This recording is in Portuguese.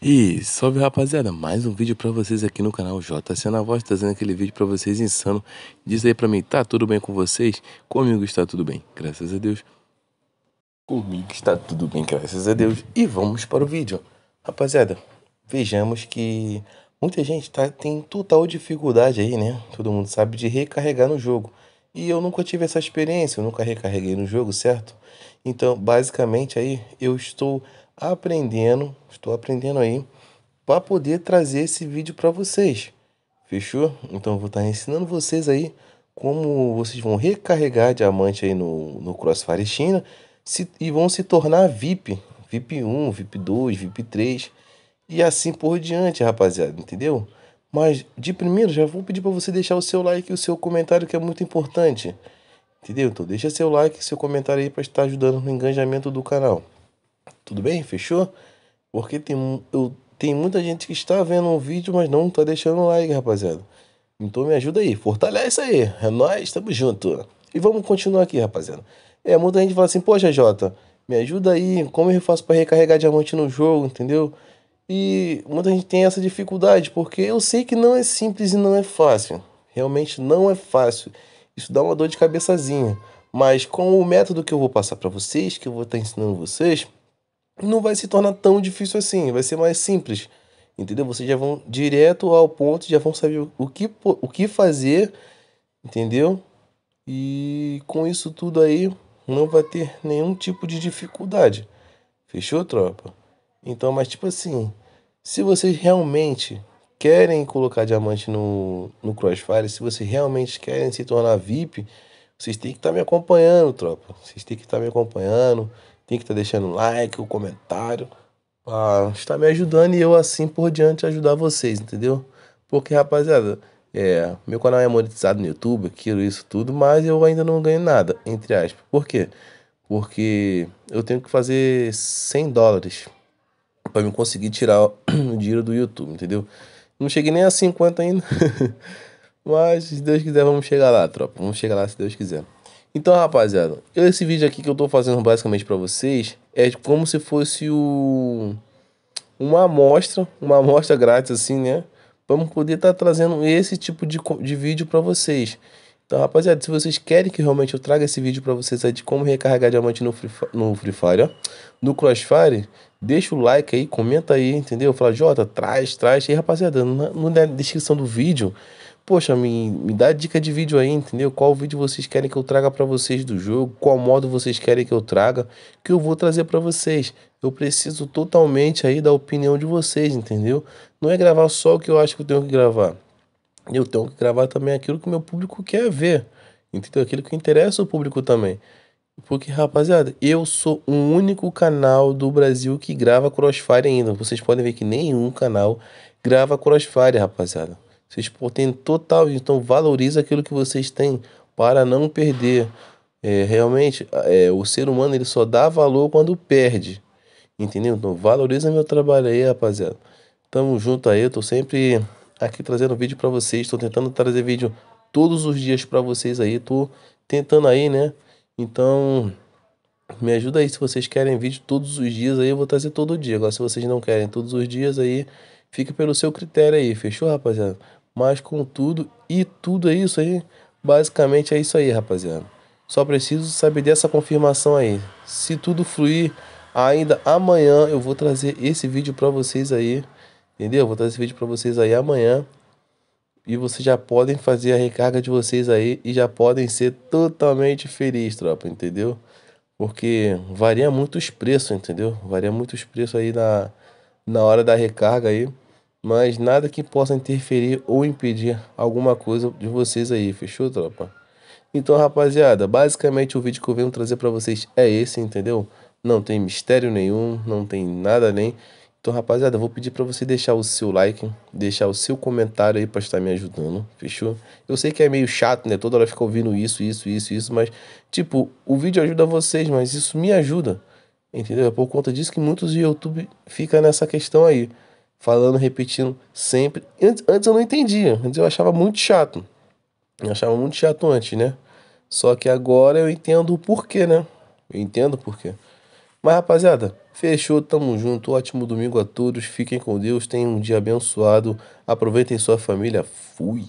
E salve rapaziada, mais um vídeo pra vocês aqui no canal JC na voz, trazendo aquele vídeo pra vocês insano. Diz aí pra mim, tá tudo bem com vocês? Comigo está tudo bem, graças a Deus. Comigo está tudo bem, graças a Deus. E vamos para o vídeo. Rapaziada, vejamos que muita gente tá, tem total dificuldade aí, né? Todo mundo sabe de recarregar no jogo. E eu nunca tive essa experiência, eu nunca recarreguei no jogo, certo? Então, basicamente aí, eu estou aprendendo, estou aprendendo aí para poder trazer esse vídeo para vocês. Fechou? Então eu vou estar tá ensinando vocês aí como vocês vão recarregar diamante aí no, no Crossfire China se, e vão se tornar VIP, VIP 1, VIP 2, VIP 3 e assim por diante, rapaziada, entendeu? Mas de primeiro já vou pedir para você deixar o seu like e o seu comentário que é muito importante. Entendeu? Então deixa seu like e seu comentário aí para estar ajudando no engajamento do canal. Tudo bem? Fechou? Porque tem, eu, tem muita gente que está vendo o vídeo, mas não está deixando like, rapaziada. Então me ajuda aí, fortalece aí. É nóis, estamos junto. E vamos continuar aqui, rapaziada. É, muita gente fala assim, poxa, Jota, me ajuda aí, como eu faço para recarregar diamante no jogo, entendeu? E muita gente tem essa dificuldade, porque eu sei que não é simples e não é fácil. Realmente não é fácil. Isso dá uma dor de cabeçazinha. Mas com o método que eu vou passar para vocês, que eu vou estar tá ensinando vocês, não vai se tornar tão difícil assim, vai ser mais simples. Entendeu? Vocês já vão direto ao ponto, já vão saber o que, o que fazer, entendeu? E com isso tudo aí, não vai ter nenhum tipo de dificuldade. Fechou, tropa? Então, mas tipo assim, se vocês realmente querem colocar diamante no, no Crossfire, se vocês realmente querem se tornar VIP, vocês têm que estar tá me acompanhando, tropa. Vocês têm que estar tá me acompanhando tem que estar tá deixando like, o comentário, para estar me ajudando e eu assim por diante ajudar vocês, entendeu? Porque, rapaziada, é, meu canal é monetizado no YouTube, aquilo, isso tudo, mas eu ainda não ganho nada, entre aspas. Por quê? Porque eu tenho que fazer 100 dólares para me conseguir tirar o dinheiro do YouTube, entendeu? Não cheguei nem a 50 ainda. mas se Deus quiser, vamos chegar lá, tropa. Vamos chegar lá se Deus quiser. Então, rapaziada, esse vídeo aqui que eu tô fazendo basicamente para vocês é como se fosse o uma amostra, uma amostra grátis assim, né? Vamos poder estar tá trazendo esse tipo de, de vídeo para vocês. Então, rapaziada, se vocês querem que realmente eu traga esse vídeo para vocês aí de como recarregar diamante no Free, no Free Fire, ó, no Crossfire, deixa o like aí, comenta aí, entendeu? Fala, Jota, traz, traz. E, rapaziada, na, na descrição do vídeo poxa, me, me dá dica de vídeo aí, entendeu? Qual vídeo vocês querem que eu traga para vocês do jogo, qual modo vocês querem que eu traga, que eu vou trazer para vocês. Eu preciso totalmente aí da opinião de vocês, entendeu? Não é gravar só o que eu acho que eu tenho que gravar. Eu tenho que gravar também aquilo que o meu público quer ver, entendeu? Aquilo que interessa o público também. Porque, rapaziada, eu sou o único canal do Brasil que grava Crossfire ainda. Vocês podem ver que nenhum canal grava Crossfire, rapaziada. Vocês têm total, então valoriza aquilo que vocês têm para não perder. É, realmente, é, o ser humano ele só dá valor quando perde. Entendeu? Então valoriza meu trabalho aí, rapaziada. Tamo junto aí, eu tô sempre aqui trazendo vídeo para vocês, tô tentando trazer vídeo todos os dias para vocês aí, tô tentando aí, né? Então, me ajuda aí se vocês querem vídeo todos os dias aí, eu vou trazer todo dia. Agora se vocês não querem todos os dias aí, fica pelo seu critério aí, fechou, rapaziada? Mas com tudo e tudo é isso aí. Basicamente é isso aí, rapaziada. Só preciso saber dessa confirmação aí. Se tudo fluir, ainda amanhã eu vou trazer esse vídeo para vocês aí. Entendeu? vou trazer esse vídeo para vocês aí amanhã. E vocês já podem fazer a recarga de vocês aí e já podem ser totalmente felizes, tropa, entendeu? Porque varia muito os preços, entendeu? Varia muito os preços aí na, na hora da recarga aí mas nada que possa interferir ou impedir alguma coisa de vocês aí, fechou, tropa? Então, rapaziada, basicamente o vídeo que eu venho trazer para vocês é esse, entendeu? Não tem mistério nenhum, não tem nada nem. Então, rapaziada, eu vou pedir para você deixar o seu like, deixar o seu comentário aí para estar me ajudando, fechou? Eu sei que é meio chato, né? Toda hora fica ouvindo isso, isso, isso, isso, mas tipo, o vídeo ajuda vocês, mas isso me ajuda. Entendeu? É por conta disso que muitos YouTube fica nessa questão aí falando, repetindo sempre. Antes, antes eu não entendia, antes eu achava muito chato. Eu achava muito chato antes, né? Só que agora eu entendo o porquê, né? Eu entendo o porquê. Mas, rapaziada, Fechou, tamo junto. Ótimo domingo a todos. Fiquem com Deus. Tenham um dia abençoado. Aproveitem sua família. Fui.